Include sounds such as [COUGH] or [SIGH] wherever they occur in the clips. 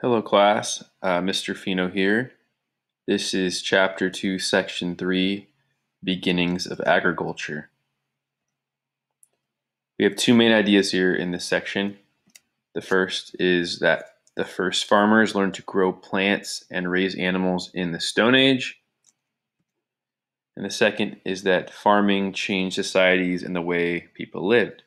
Hello, class. Uh, Mr. Fino here. This is Chapter 2, Section 3 Beginnings of Agriculture. We have two main ideas here in this section. The first is that the first farmers learned to grow plants and raise animals in the Stone Age. And the second is that farming changed societies and the way people lived.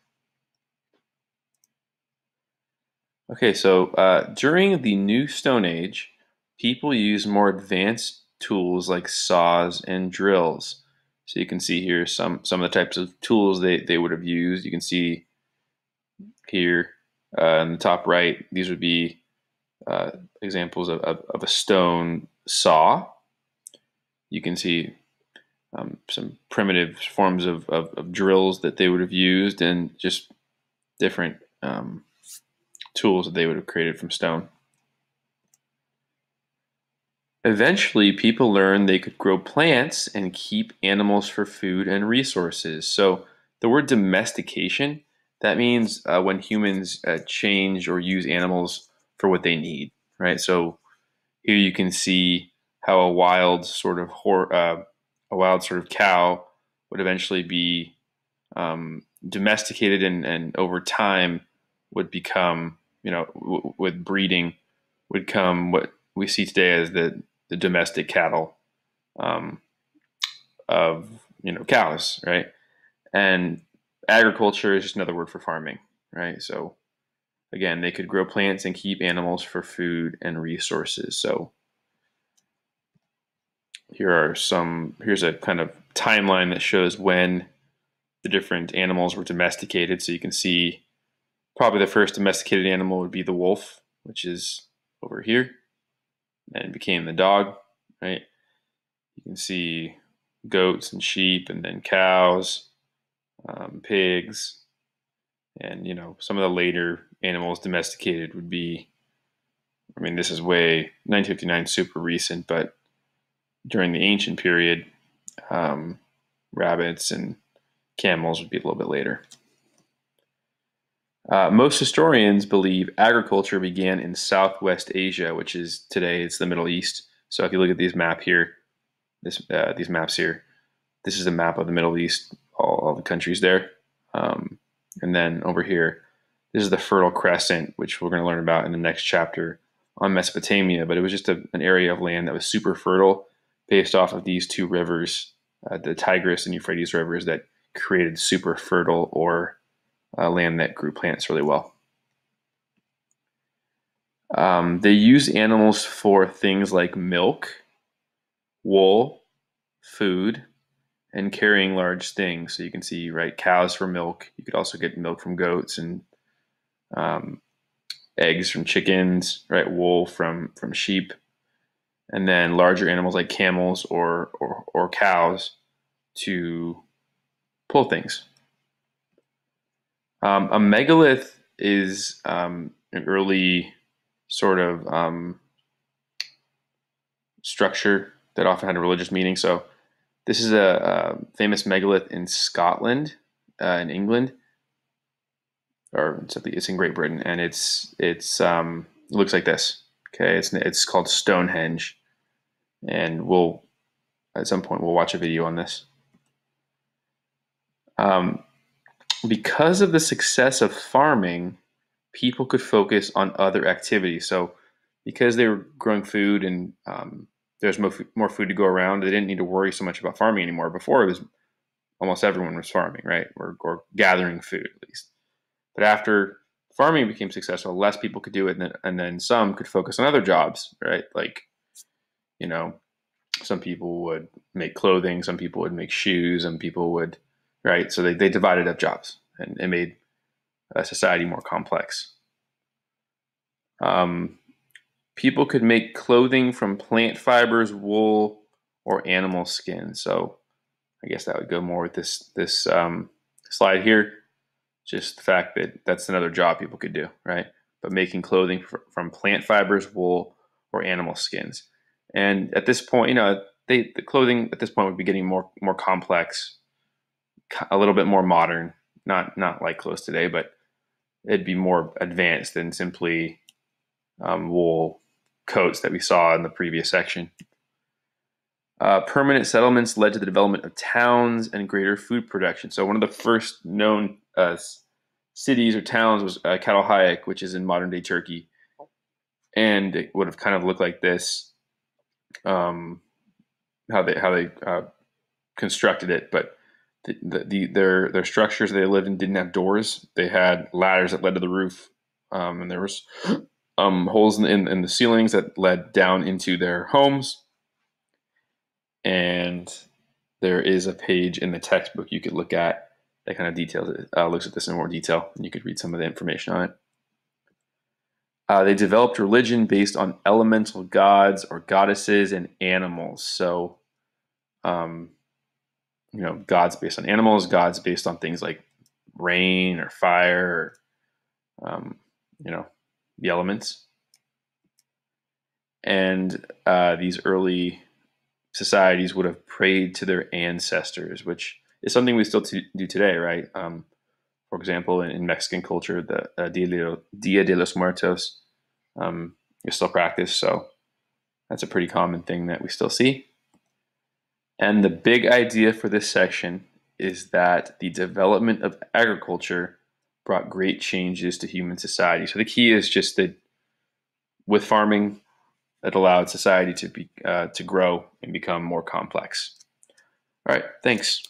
Okay, so uh, during the New Stone Age, people used more advanced tools like saws and drills. So you can see here some some of the types of tools they, they would have used. You can see here uh, in the top right, these would be uh, examples of, of, of, a stone saw. You can see um, some primitive forms of, of, of, drills that they would have used and just different um, tools that they would have created from stone. Eventually, people learned they could grow plants and keep animals for food and resources. So, the word domestication that means uh, when humans uh, change or use animals for what they need, right? So, here you can see how a wild sort of hor- uh, a wild sort of cow would eventually be um, domesticated and, and over time would become you know, w- with breeding would come what we see today as the, the domestic cattle um, of, you know, cows, right? And agriculture is just another word for farming, right? So again, they could grow plants and keep animals for food and resources. So here are some, here's a kind of timeline that shows when the different animals were domesticated. So you can see Probably the first domesticated animal would be the wolf, which is over here. And it became the dog, right? You can see goats and sheep and then cows, um, pigs, and you know some of the later animals domesticated would be. I mean, this is way 1959, super recent, but during the ancient period, um, rabbits and camels would be a little bit later. Uh, most historians believe agriculture began in Southwest Asia, which is today it's the Middle East. So if you look at these map here, this uh, these maps here, this is a map of the Middle East, all, all the countries there, um, and then over here, this is the Fertile Crescent, which we're going to learn about in the next chapter on Mesopotamia. But it was just a, an area of land that was super fertile, based off of these two rivers, uh, the Tigris and Euphrates rivers, that created super fertile or uh, land that grew plants really well. Um, they use animals for things like milk, wool, food, and carrying large things. So you can see, right, cows for milk. You could also get milk from goats and um, eggs from chickens, right, wool from from sheep, and then larger animals like camels or or, or cows to pull things. Um, a megalith is um, an early sort of um, structure that often had a religious meaning. So this is a, a famous megalith in Scotland, uh, in England, or it's in Great Britain, and it's it's um, it looks like this. Okay, it's it's called Stonehenge, and we'll at some point we'll watch a video on this. Um, because of the success of farming, people could focus on other activities. So, because they were growing food and um, there's more, more food to go around, they didn't need to worry so much about farming anymore. Before, it was almost everyone was farming, right? Or, or gathering food at least. But after farming became successful, less people could do it, and then, and then some could focus on other jobs, right? Like, you know, some people would make clothing, some people would make shoes, some people would right? So they, they divided up jobs and it made a society more complex. Um, people could make clothing from plant fibers, wool, or animal skin. So I guess that would go more with this this um, slide here. Just the fact that that's another job people could do, right? But making clothing fr- from plant fibers, wool, or animal skins. And at this point, you know, they, the clothing at this point would be getting more more complex a little bit more modern, not not like clothes today, but it'd be more advanced than simply um, wool coats that we saw in the previous section. Uh, permanent settlements led to the development of towns and greater food production. So one of the first known uh, cities or towns was uh, which is in modern day Turkey, and it would have kind of looked like this. Um, how they how they uh, constructed it, but the, the, the, their their structures they lived in didn't have doors. They had ladders that led to the roof, um, and there was [GASPS] um, holes in, in, in the ceilings that led down into their homes. And there is a page in the textbook you could look at that kind of details it, uh, looks at this in more detail, and you could read some of the information on it. Uh, they developed religion based on elemental gods or goddesses and animals. So, um, you know, gods based on animals, gods based on things like rain or fire, or, um, you know, the elements. And uh, these early societies would have prayed to their ancestors, which is something we still t- do today, right? Um, for example, in, in, Mexican culture, the uh, Dia, de, los Muertos um, is still practiced. So that's a pretty common thing that we still see. And the big idea for this section is that the development of agriculture brought great changes to human society. So the key is just that with farming, it allowed society to be uh, to grow and become more complex. All right, thanks.